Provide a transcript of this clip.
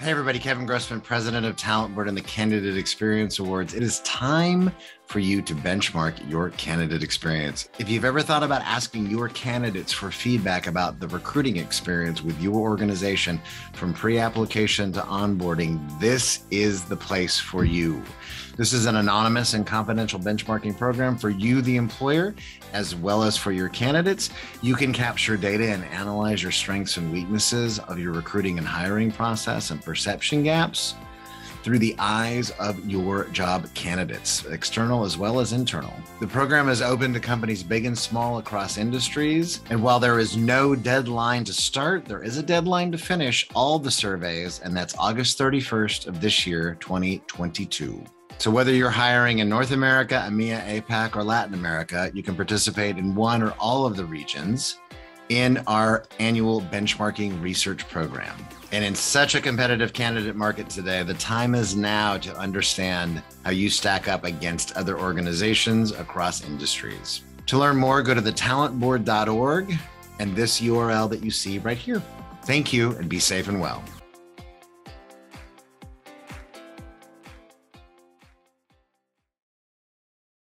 Hey, everybody. Kevin Grossman, president of Talent Board and the Candidate Experience Awards. It is time for you to benchmark your candidate experience. If you've ever thought about asking your candidates for feedback about the recruiting experience with your organization from pre application to onboarding, this is the place for you. This is an anonymous and confidential benchmarking program for you, the employer, as well as for your candidates. You can capture data and analyze your strengths and weaknesses of your recruiting and hiring process and perception gaps through the eyes of your job candidates, external as well as internal. The program is open to companies big and small across industries. And while there is no deadline to start, there is a deadline to finish all the surveys, and that's August 31st of this year, 2022. So, whether you're hiring in North America, EMEA, APAC, or Latin America, you can participate in one or all of the regions in our annual benchmarking research program. And in such a competitive candidate market today, the time is now to understand how you stack up against other organizations across industries. To learn more, go to thetalentboard.org and this URL that you see right here. Thank you and be safe and well.